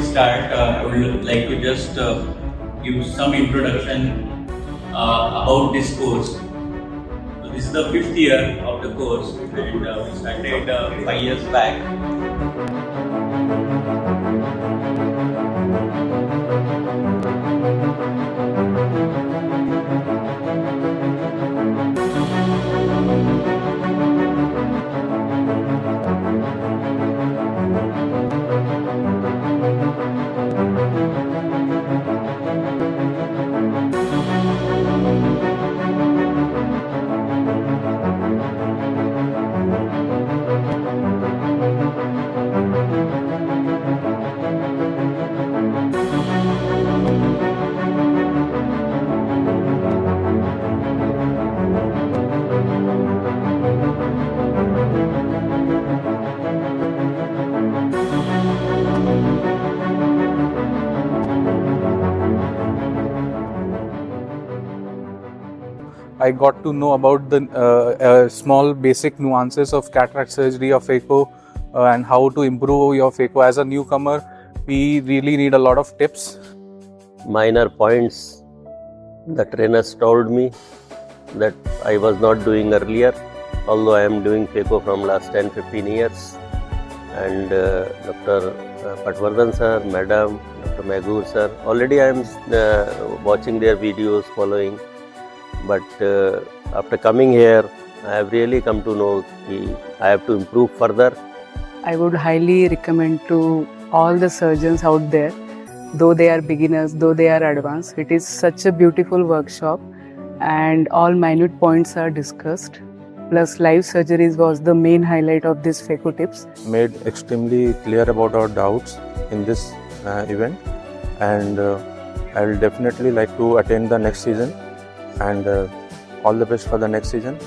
start, uh, I would like to just uh, give some introduction uh, about this course. So this is the fifth year of the course, and uh, we started uh, five years back. I got to know about the uh, uh, small basic nuances of cataract surgery of phaco uh, and how to improve your phaco. As a newcomer, we really need a lot of tips. minor points the trainers told me that I was not doing earlier, although I am doing phaco from last 10 15 years. And uh, Dr. Patwardhan sir, Madam, Dr. Megur sir, already I am uh, watching their videos, following. But uh, after coming here, I have really come to know that I have to improve further. I would highly recommend to all the surgeons out there, though they are beginners, though they are advanced. It is such a beautiful workshop, and all minute points are discussed. Plus, live surgeries was the main highlight of this phaco tips. made extremely clear about our doubts in this uh, event and uh, I will definitely like to attend the next season and uh, all the best for the next season.